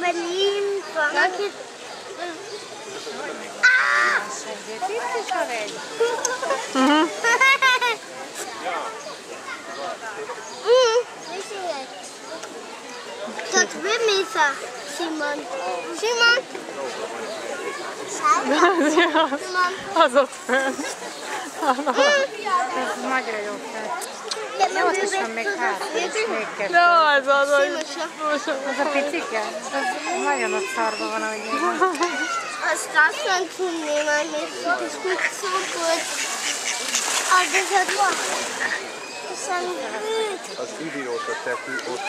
Berlin, Frankreich. Ah! Was. Dat Wimmy zegt, Simon. Simon? Simon. gyorsan még hátul még kettő. De az az, hogy... Az a picike? Az nagyon ott szarba van, ahogy én. Azt aztán tudném enni, és mit szólt, az az a Az idióta tekű ott.